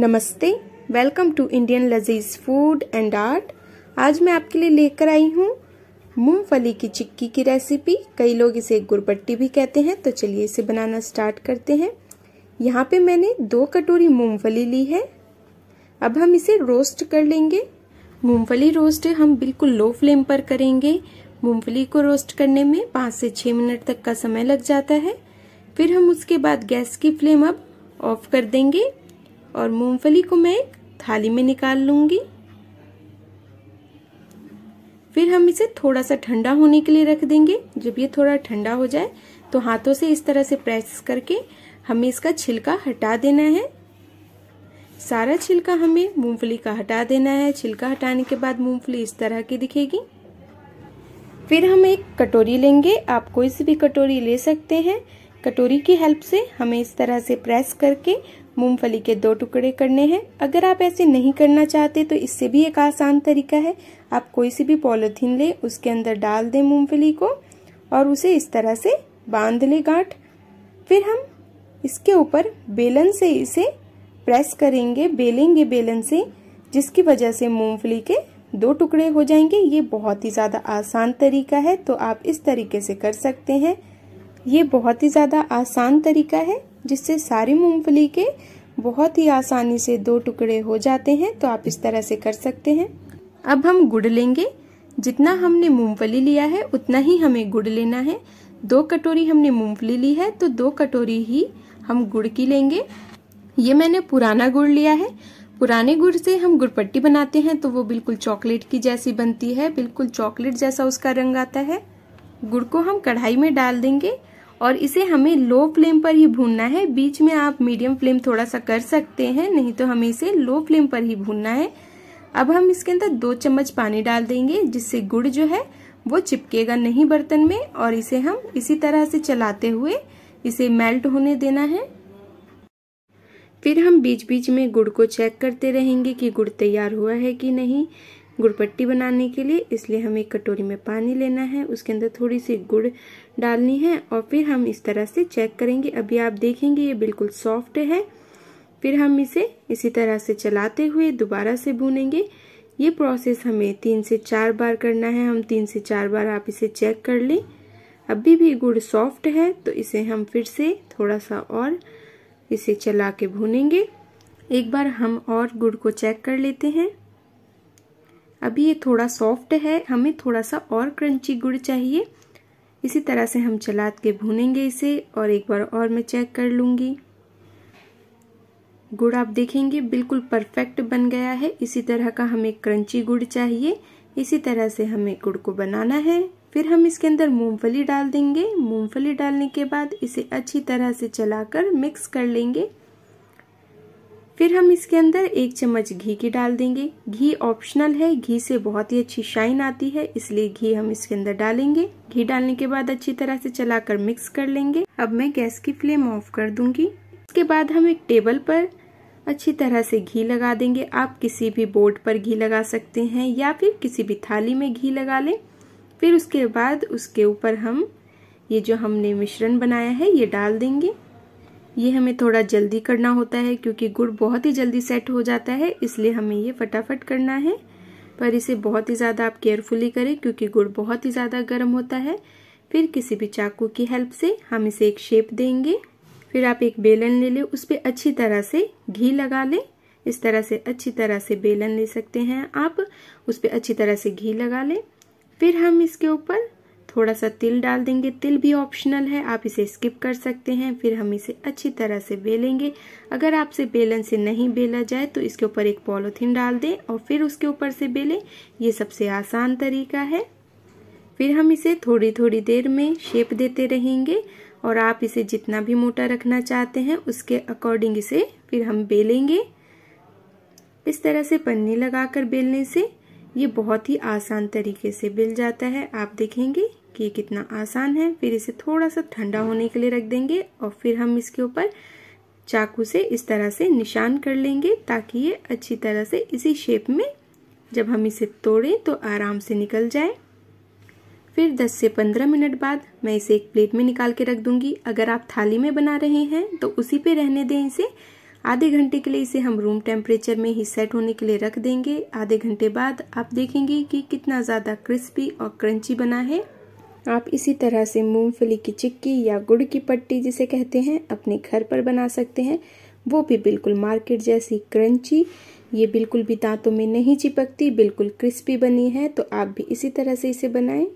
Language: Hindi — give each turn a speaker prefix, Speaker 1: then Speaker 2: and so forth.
Speaker 1: नमस्ते वेलकम टू इंडियन लजीज फ़ूड एंड आर्ट आज मैं आपके लिए लेकर आई हूँ मूंगफली की चिक्की की रेसिपी कई लोग इसे गुरपट्टी भी कहते हैं तो चलिए इसे बनाना स्टार्ट करते हैं। यहाँ पे मैंने दो कटोरी मूंगफली ली है। अब हम इसे रोस्ट कर लेंगे। मूंगफली रोस्ट हम बिल्कुल लो फ्लेम पर करेंगे। मूंगफली को रोस्ट करने में पाँच से छः मिनट तक का समय लग जाता है। फिर हम उसके बाद गैस की फ्लेम अब ऑफ़ कर देंगे। और मूंगफली को मैं एक थाली में निकाल लूँगी। फिर हम इसे थोड़ा सा ठंडा होने के लिए रख देंगे। जब ये थोड़ा ठंडा हो जाए तो हाथों से इस तरह से प्रेस करके हमें इसका छिलका हटा देना है। सारा छिलका हमें मूंगफली का हटा देना है। छिलका हटाने के बाद मूंगफली इस तरह की दिखेगी। फिर हम एक कटोरी लेंगे। आप कोई सी भी कटोरी ले सकते हैं। कटोरी की हेल्प से हमें इस तरह से प्रेस करके मूंगफली के दो टुकड़े करने हैं। अगर आप ऐसे नहीं करना चाहते तो इससे भी एक आसान तरीका है। आप कोई सी भी पॉलिथीन ले, उसके अंदर डाल दें मूंगफली को और उसे इस तरह से बाँध ले गांठ। फिर हम इसके ऊपर बेलन से इसे प्रेस करेंगे, बेलेंगे बेलन से, जिसकी वजह से मूंगफली के दो टुकड़े हो जाएँगे। ये बहुत ही ज़्यादा आसान तरीका है तो आप इस तरीके से कर सकते हैं। ये बहुत ही ज़्यादा आसान तरीका है, जिससे सारी मूंगफली के बहुत ही आसानी से दो टुकड़े हो जाते हैं तो आप इस तरह से कर सकते हैं। अब हम गुड़ लेंगे। जितना हमने मूंगफली लिया है, उतना ही हमें गुड़ लेना है। दो कटोरी हमने मूंगफली ली है तो दो कटोरी ही हम गुड़ की लेंगे। ये मैंने पुराना गुड़ लिया है। पुराने गुड़ से हम गुड़पट्टी बनाते हैं तो वो बिल्कुल चॉकलेट की जैसी बनती है, बिल्कुल चॉकलेट जैसा उसका रंग आता है। गुड़ को हम कढ़ाई में डाल देंगे। और इसे हमें लो फ्लेम पर ही भूनना है। बीच में आप मीडियम फ्लेम थोड़ा सा कर सकते हैं, नहीं तो हमें इसे लो फ्लेम पर ही भूनना है। अब हम इसके अंदर दो चम्मच पानी डाल देंगे, जिससे गुड़ जो है वो चिपकेगा नहीं बर्तन में, और इसे हम इसी तरह से चलाते हुए इसे मेल्ट होने देना है। फिर हम बीच बीच में गुड़ को चेक करते रहेंगे कि गुड़ तैयार हुआ है कि नहीं। गुड़पट्टी बनाने के लिए, इसलिए हमें कटोरी में पानी लेना है, उसके अंदर थोड़ी सी गुड़ डालनी है, और फिर हम इस तरह से चेक करेंगे। अभी आप देखेंगे ये बिल्कुल सॉफ्ट है। फिर हम इसे इसी तरह से चलाते हुए दोबारा से भूनेंगे। ये प्रोसेस हमें तीन से चार बार करना है। हम तीन से चार बार आप इसे चेक कर लें। अभी भी गुड़ सॉफ्ट है तो इसे हम फिर से थोड़ा सा और इसे चला के भूनेंगे। एक बार हम और गुड़ को चेक कर लेते हैं। अभी ये थोड़ा सॉफ्ट है, हमें थोड़ा सा और क्रंची गुड़ चाहिए। इसी तरह से हम चला के भूनेंगे इसे और एक बार और मैं चेक कर लूँगी। गुड़ आप देखेंगे बिल्कुल परफेक्ट बन गया है। इसी तरह का हमें क्रंची गुड़ चाहिए। इसी तरह से हमें गुड़ को बनाना है। फिर हम इसके अंदर मूंगफली डाल देंगे। मूंगफली डालने के बाद इसे अच्छी तरह से चलाकर मिक्स कर लेंगे। फिर हम इसके अंदर एक चम्मच घी की डाल देंगे। घी ऑप्शनल है। घी से बहुत ही अच्छी शाइन आती है, इसलिए घी हम इसके अंदर डालेंगे। घी डालने के बाद अच्छी तरह से चलाकर मिक्स कर लेंगे। अब मैं गैस की फ्लेम ऑफ़ कर दूँगी। इसके बाद हम एक टेबल पर अच्छी तरह से घी लगा देंगे। आप किसी भी बोर्ड पर घी लगा सकते हैं या फिर किसी भी थाली में घी लगा लें। फिर उसके बाद उसके ऊपर हम ये जो हमने मिश्रण बनाया है, ये डाल देंगे। ये हमें थोड़ा जल्दी करना होता है क्योंकि गुड़ बहुत ही जल्दी सेट हो जाता है, इसलिए हमें ये फटाफट करना है। पर इसे बहुत ही ज़्यादा आप केयरफुली करें क्योंकि गुड़ बहुत ही ज़्यादा गर्म होता है। फिर किसी भी चाकू की हेल्प से हम इसे एक शेप देंगे। फिर आप एक बेलन ले लें उस पर अच्छी तरह से घी लगा लें। इस तरह से अच्छी तरह से बेलन ले सकते हैं आप उस पर अच्छी तरह से घी लगा लें। फिर हम इसके ऊपर थोड़ा सा तिल डाल देंगे। तिल भी ऑप्शनल है, आप इसे स्किप कर सकते हैं, फिर हम इसे अच्छी तरह से बेलेंगे। अगर आपसे बेलन से नहीं बेला जाए तो इसके ऊपर एक पॉलिथीन डाल दें और फिर उसके ऊपर से बेलें। ये सबसे आसान तरीका है। फिर हम इसे थोड़ी थोड़ी देर में शेप देते रहेंगे और आप इसे जितना भी मोटा रखना चाहते हैं, उसके अकॉर्डिंग इसे फिर हम बेलेंगे। इस तरह से पन्नी लगाकर बेलने से ये बहुत ही आसान तरीके से बिल जाता है, आप देखेंगे। कि ये कितना आसान है, फिर इसे थोड़ा सा ठंडा होने के लिए रख देंगे और फिर हम इसके ऊपर चाकू से इस तरह से निशान कर लेंगे ताकि ये अच्छी तरह से इसी शेप में जब हम इसे तोड़ें तो आराम से निकल जाए। फिर 10 से 15 मिनट बाद मैं इसे एक प्लेट में निकाल के रख दूँगी। अगर आप थाली में बना रहे हैं तो उसी पे रहने दें इसे। आधे घंटे के लिए इसे हम रूम टेम्परेचर में ही सेट होने के लिए रख देंगे। आधे घंटे बाद आप देखेंगे कि कितना ज़्यादा क्रिस्पी और क्रंची बना है। आप इसी तरह से मूंगफली की चिक्की या गुड़ की पट्टी जिसे कहते हैं, अपने घर पर बना सकते हैं। वो भी बिल्कुल मार्केट जैसी क्रंची। ये बिल्कुल भी दांतों में नहीं चिपकती, बिल्कुल क्रिस्पी बनी है तो आप भी इसी तरह से इसे बनाएँ।